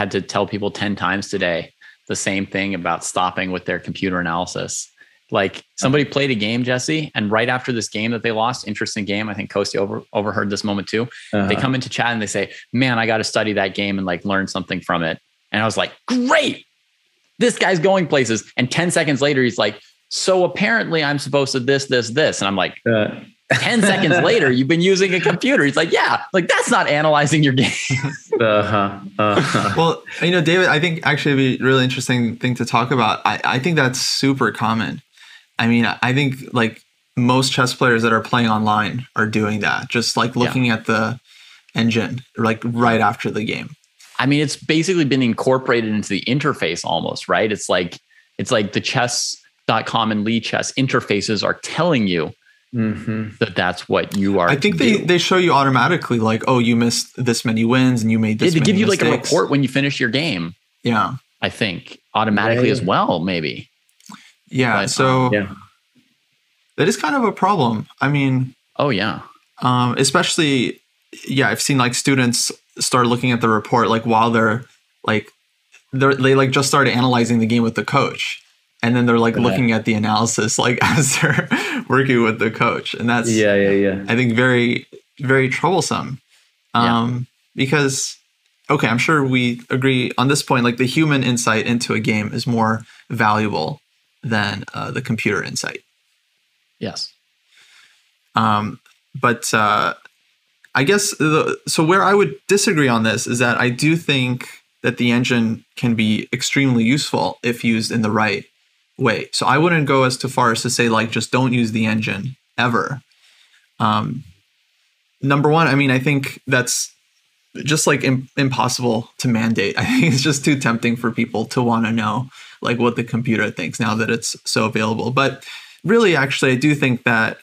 had to tell people 10 times today the same thing about stopping with their computer analysis. Like somebody played a game, Jesse, and right after this game that they lost, interesting game. I think Kosti over, overheard this moment too. Uh-huh. They come into chat and they say, "Man, I got to study that game and like learn something from it." And I was like, "Great, this guy's going places." And ten seconds later, he's like, "So apparently, I'm supposed to this, this, this," and I'm like. Uh. 10 seconds later, you've been using a computer. He's like, yeah, like that's not analyzing your game. uh-huh. Uh-huh. Well, you know, David, I think actually it'd be a really interesting thing to talk about. I, I think that's super common. I mean, I think like most chess players that are playing online are doing that, just like looking yeah. at the engine like right after the game. I mean, it's basically been incorporated into the interface almost, right? It's like it's like the chess.com and Lichess interfaces are telling you mm-hmm. that that's what you are. I think they, do. they show you automatically like, oh, you missed this many wins and you made this. Yeah, they give you mistakes. like a report when you finish your game. Yeah, I think automatically yeah, yeah. as well, maybe. Yeah. But, so um, yeah, that is kind of a problem. I mean, oh yeah. Um, especially, yeah, I've seen like students start looking at the report like while they're like they're they like just started analyzing the game with the coach and then they're like okay. looking at the analysis like as they're working with the coach and that's yeah yeah yeah i think very very troublesome um yeah. because okay i'm sure we agree on this point like the human insight into a game is more valuable than uh, the computer insight. Yes. Um, but uh, I guess the, so. Where I would disagree on this is that I do think that the engine can be extremely useful if used in the right way. So I wouldn't go as far as to say like just don't use the engine ever. Um, number one, I mean, I think that's just like Im- impossible to mandate. I think it's just too tempting for people to want to know like what the computer thinks now that it's so available. But really, actually, I do think that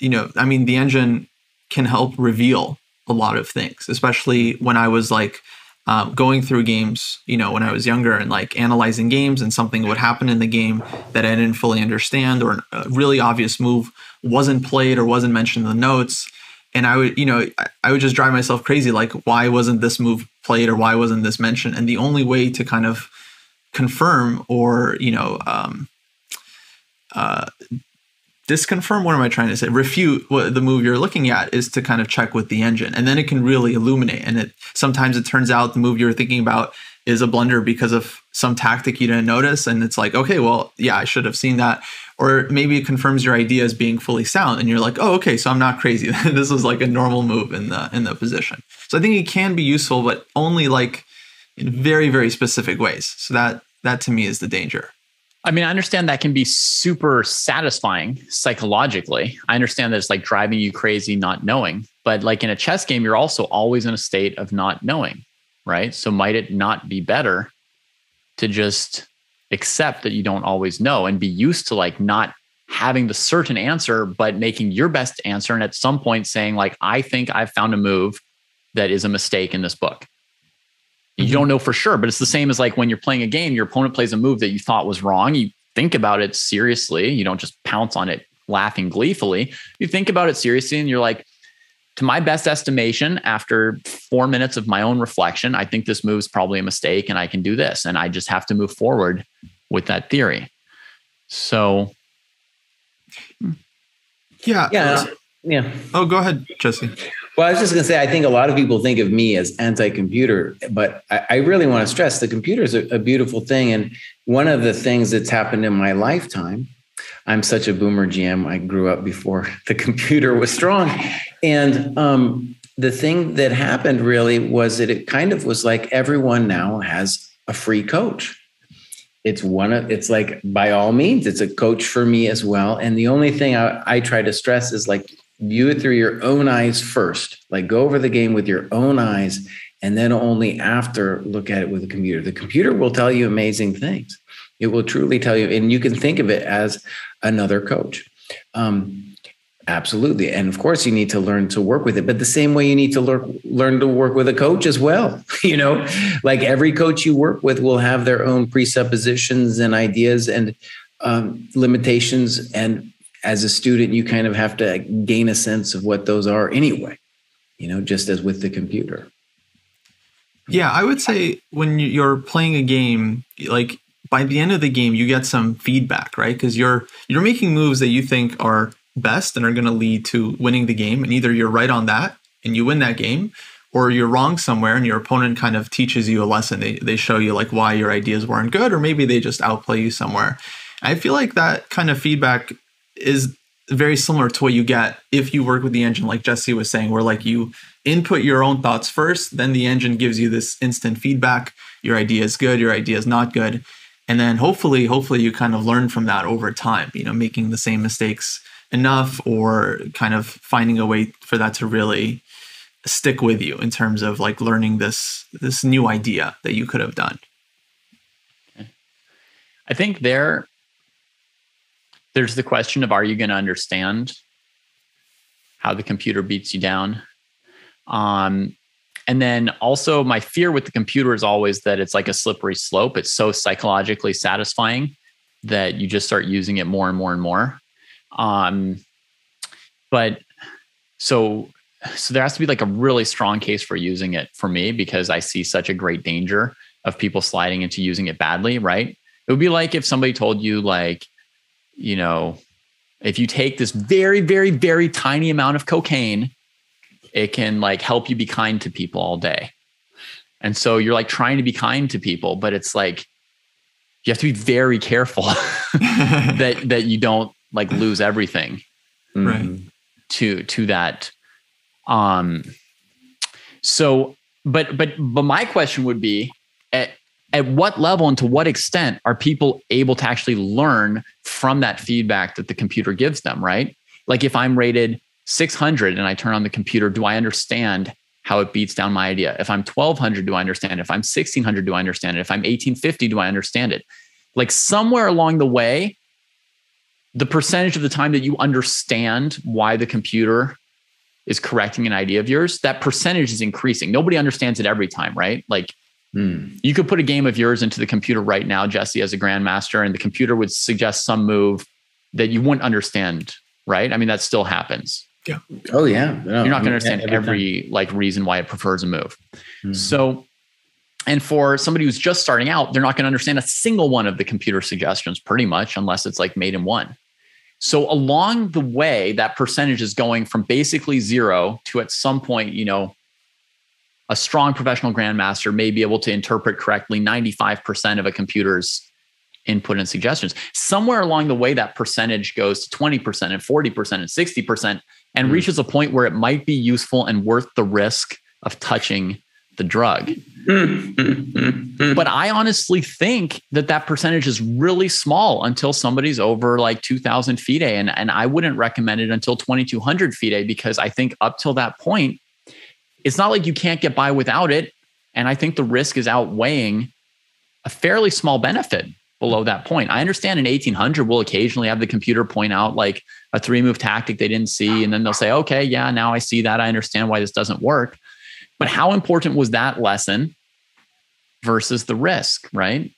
you know, I mean, the engine can help reveal a lot of things, especially when I was like um, going through games, you know, when I was younger and like analyzing games and something would happen in the game that I didn't fully understand or a really obvious move wasn't played or wasn't mentioned in the notes and I would, you know, I would just drive myself crazy. Like, why wasn't this move played or why wasn't this mentioned? And the only way to kind of confirm or, you know, um, uh, disconfirm, what am I trying to say? Refute what the move you're looking at is to kind of check with the engine, and then it can really illuminate. And it sometimes it turns out the move you're thinking about is a blunder because of some tactic you didn't notice, and it's like, okay, well, yeah, I should have seen that. Or maybe it confirms your idea as being fully sound and you're like oh okay so i'm not crazy. This was like a normal move in the in the position. So i think it can be useful but only like in very very specific ways. So that that to me is the danger I mean, I understand that can be super satisfying psychologically. I understand that it's like driving you crazy not knowing, but like in a chess game, you're also always in a state of not knowing, right? So might it not be better to just accept that you don't always know and be used to like not having the certain answer, but making your best answer. And at some point saying, like, I think I've found a move that is a mistake in this book. Mm-hmm. You don't know for sure, but it's the same as like when you're playing a game, your opponent plays a move that you thought was wrong. You think about it seriously. You don't just pounce on it laughing gleefully. You think about it seriously and you're like, to my best estimation, after four minutes of my own reflection, I think this move is probably a mistake and I can do this. And I just have to move forward with that theory. So, yeah. Yeah. Yeah. Oh, go ahead, Jesse. Well, I was just going to say, I think a lot of people think of me as anti computer, but I, I, really want to stress the computer is a, a beautiful thing. And one of the things that's happened in my lifetime I'm such a boomer GM. I grew up before the computer was strong. And um, the thing that happened really was that it kind of was like everyone now has a free coach. It's one of it's like by all means, it's a coach for me as well. And the only thing I, I try to stress is like view it through your own eyes first. Like go over the game with your own eyes, and then only after look at it with a computer. The computer will tell you amazing things. It will truly tell you, and you can think of it as another coach. Um, absolutely. And of course, you need to learn to work with it, but the same way you need to learn, learn to work with a coach as well. you know, like every coach you work with will have their own presuppositions and ideas and um, limitations. And as a student, you kind of have to gain a sense of what those are anyway, you know, just as with the computer. Yeah, I would say when you're playing a game, like by the end of the game, you get some feedback, right? Because you're you're making moves that you think are best and are going to lead to winning the game, and either you're right on that and you win that game, or you're wrong somewhere and your opponent kind of teaches you a lesson. They they show you like why your ideas weren't good, or maybe they just outplay you somewhere. I feel like that kind of feedback is very similar to what you get if you work with the engine, like Jesse was saying, where like you input your own thoughts first, then the engine gives you this instant feedback. Your idea is good, your idea is not good. And then hopefully, hopefully you kind of learn from that over time, you know, making the same mistakes enough or kind of finding a way for that to really stick with you in terms of like learning this this new idea that you could have done. I think there there's the question of are you going to understand how the computer beats you down? Um, and then also my fear with the computer is always that it's like a slippery slope. It's so psychologically satisfying that you just start using it more and more and more. Um, but so so there has to be like a really strong case for using it for me because i see such a great danger of people sliding into using it badly right? It would be like if somebody told you like you know, if you take this very, very, very tiny amount of cocaine, it can like help you be kind to people all day. And so you're like trying to be kind to people, but it's like you have to be very careful that that you don't like lose everything right. to to that. Um so but but but my question would be at at what level and to what extent are people able to actually learn from that feedback that the computer gives them, right? Like if I'm rated 600 and I turn on the computer, do I understand how it beats down my idea? If I'm 1200, do I understand it? If I'm 1600, do I understand it? If I'm 1850, do I understand it? Like somewhere along the way, the percentage of the time that you understand why the computer is correcting an idea of yours, that percentage is increasing. Nobody understands it every time, right? Like Hmm. You could put a game of yours into the computer right now, Jesse, as a grandmaster, and the computer would suggest some move that you wouldn't understand, right? I mean, that still happens. Yeah. Oh yeah. No, You're not going to understand every, every like reason why it prefers a move. Hmm. So, and for somebody who's just starting out, they're not going to understand a single one of the computer suggestions, pretty much, unless it's like mate in one. So along the way, that percentage is going from basically zero to at some point, you know, a strong professional grandmaster may be able to interpret correctly 95% of a computer's input and suggestions. Somewhere along the way, that percentage goes to 20% and 40% and 60% and mm. reaches a point where it might be useful and worth the risk of touching the drug. but I honestly think that that percentage is really small until somebody's over like 2000 FIDE. And, and I wouldn't recommend it until 2200 FIDE because I think up till that point, it's not like you can't get by without it. And I think the risk is outweighing a fairly small benefit below that point. I understand in 1800 we'll occasionally have the computer point out like a three move tactic they didn't see. And then they'll say, okay, yeah, now I see that. I understand why this doesn't work. But how important was that lesson versus the risk, right?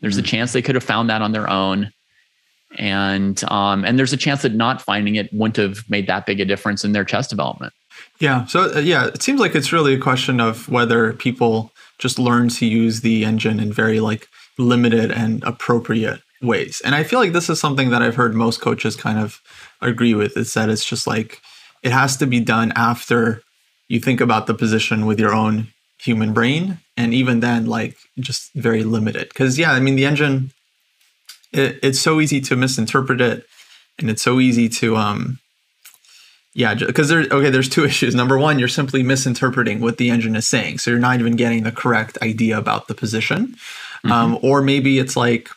There's mm-hmm. a chance they could have found that on their own. And um, and there's a chance that not finding it wouldn't have made that big a difference in their chess development. Yeah. So uh, yeah, it seems like it's really a question of whether people just learn to use the engine in very like limited and appropriate ways. And I feel like this is something that I've heard most coaches kind of agree with. Is that it's just like it has to be done after you think about the position with your own human brain, and even then, like just very limited. Because yeah, I mean the engine, it, it's so easy to misinterpret it, and it's so easy to um yeah, because there's okay. There's two issues. Number one, you're simply misinterpreting what the engine is saying, so you're not even getting the correct idea about the position. Mm-hmm. Um, or maybe it's like,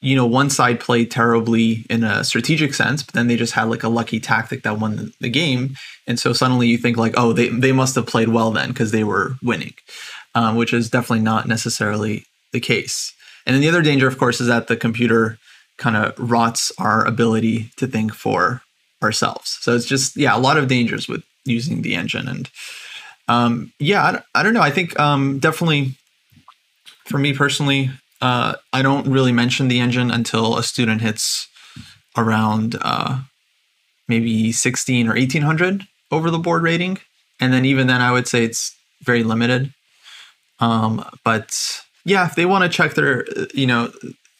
you know, one side played terribly in a strategic sense, but then they just had like a lucky tactic that won the, the game, and so suddenly you think like, oh, they they must have played well then because they were winning, um, which is definitely not necessarily the case. And then the other danger, of course, is that the computer kind of rots our ability to think for ourselves. So it's just yeah, a lot of dangers with using the engine, and um, yeah, I, I don't know. I think um, definitely for me personally, uh, I don't really mention the engine until a student hits around uh, maybe 16 or 1800 over the board rating, and then even then, I would say it's very limited. Um, but yeah, if they want to check their, you know,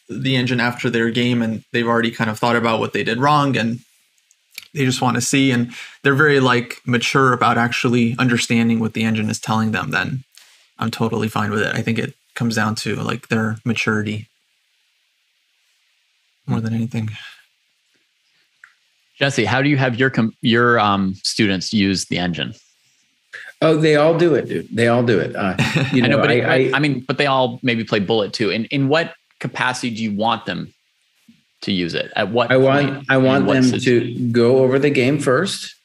the engine after their game and they've already kind of thought about what they did wrong and they just want to see and they're very like mature about actually understanding what the engine is telling them, then I'm totally fine with it. I think it comes down to like their maturity more than anything. Jesse, how do you have your com- your um, students use the engine? Oh, they all do it, dude. They all do it. Uh, you know, I know, but I, I, I, mean, but they all maybe play bullet too. In in what capacity do you want them to use it? At what I want I want them situation? to go over the game first,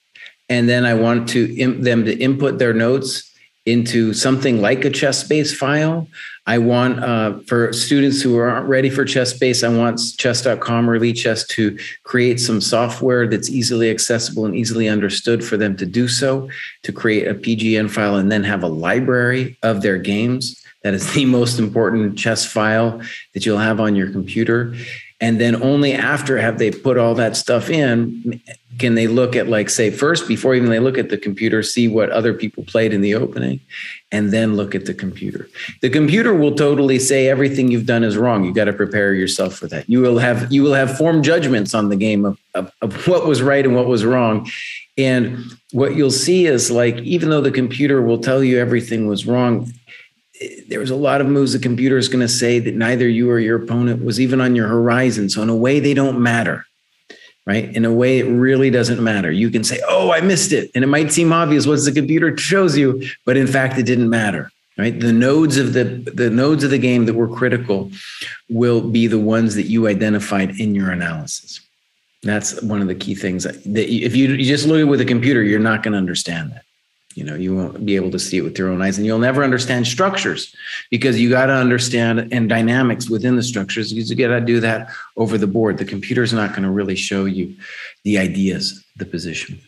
and then I want to Im- them to input their notes into something like a ChessBase file. I want uh, for students who aren't ready for ChessBase, I want chess.com or Lichess to create some software that's easily accessible and easily understood for them to do so, to create a PGN file and then have a library of their games. That is the most important chess file that you'll have on your computer. And then only after have they put all that stuff in can they look at like say first before even they look at the computer see what other people played in the opening and then look at the computer. The computer will totally say everything you've done is wrong. You got to prepare yourself for that. You will have you will have formed judgments on the game of, of, of what was right and what was wrong. And what you'll see is like even though the computer will tell you everything was wrong there was a lot of moves the computer is going to say that neither you or your opponent was even on your horizon so in a way they don't matter right? In a way, it really doesn't matter. You can say, oh, I missed it. And it might seem obvious what the computer shows you, but in fact, it didn't matter. Right. The nodes of the the nodes of the game that were critical will be the ones that you identified in your analysis. That's one of the key things that, that if you, you just look at it with a computer, you're not going to understand that you know you won't be able to see it with your own eyes and you'll never understand structures because you got to understand and dynamics within the structures you got to do that over the board. The computer's not going to really show you the ideas the position